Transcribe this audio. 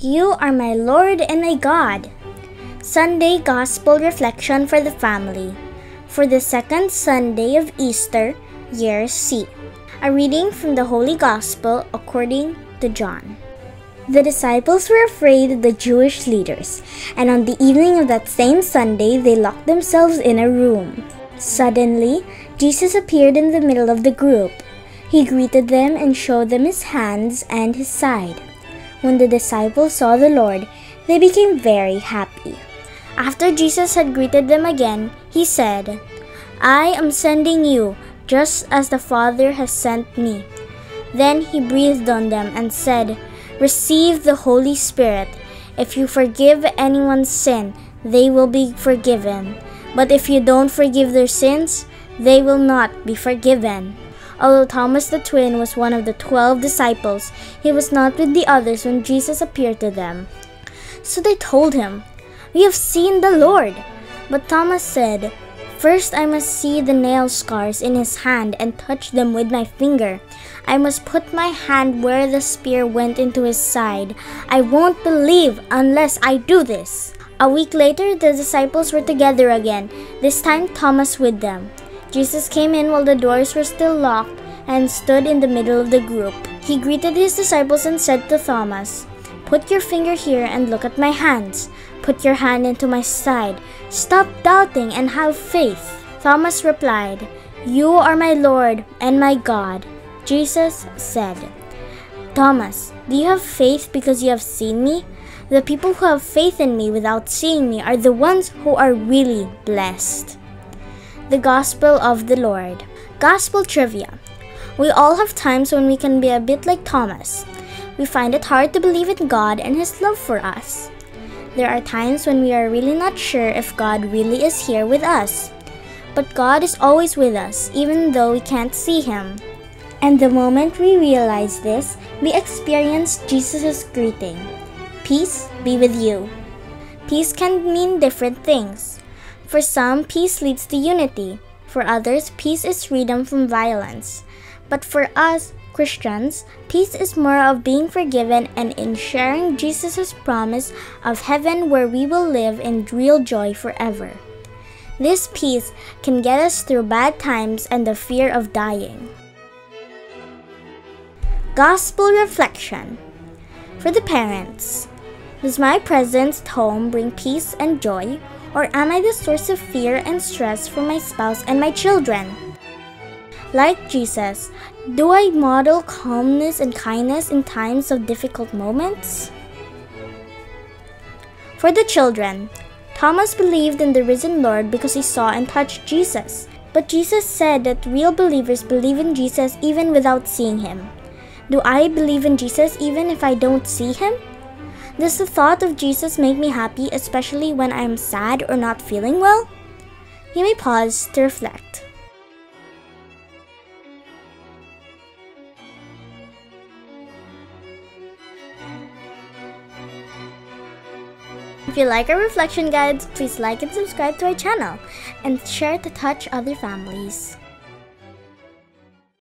You are my Lord and my God. Sunday Gospel Reflection for the Family for the second Sunday of Easter, Year C. A reading from the Holy Gospel according to John. The disciples were afraid of the Jewish leaders, and on the evening of that same Sunday, they locked themselves in a room. Suddenly, Jesus appeared in the middle of the group. He greeted them and showed them his hands and his side. When the disciples saw the Lord, they became very happy. After Jesus had greeted them again, he said, I am sending you, just as the Father has sent me. Then he breathed on them and said, Receive the Holy Spirit. If you forgive anyone's sin, they will be forgiven. But if you don't forgive their sins, they will not be forgiven. Although Thomas the twin was one of the twelve disciples, he was not with the others when Jesus appeared to them. So they told him, We have seen the Lord. But Thomas said, First I must see the nail scars in his hand and touch them with my finger. I must put my hand where the spear went into his side. I won't believe unless I do this. A week later, the disciples were together again, this time Thomas with them. Jesus came in while the doors were still locked and stood in the middle of the group. He greeted his disciples and said to Thomas, Put your finger here and look at my hands. Put your hand into my side. Stop doubting and have faith. Thomas replied, You are my Lord and my God. Jesus said, Thomas, do you have faith because you have seen me? The people who have faith in me without seeing me are the ones who are really blessed. The Gospel of the Lord. Gospel Trivia. We all have times when we can be a bit like Thomas. We find it hard to believe in God and His love for us. There are times when we are really not sure if God really is here with us. But God is always with us, even though we can't see Him. And the moment we realize this, we experience Jesus' greeting Peace be with you. Peace can mean different things. For some, peace leads to unity. For others, peace is freedom from violence. But for us, Christians, peace is more of being forgiven and in sharing Jesus' promise of heaven where we will live in real joy forever. This peace can get us through bad times and the fear of dying. Gospel Reflection For the parents, does my presence at home bring peace and joy, or am I the source of fear and stress for my spouse and my children? Like Jesus, do I model calmness and kindness in times of difficult moments? For the children, Thomas believed in the risen Lord because he saw and touched Jesus. But Jesus said that real believers believe in Jesus even without seeing him. Do I believe in Jesus even if I don't see him? Does the thought of Jesus make me happy, especially when I am sad or not feeling well? You may pause to reflect. If you like our reflection guides, please like and subscribe to our channel and share to touch other families.